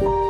you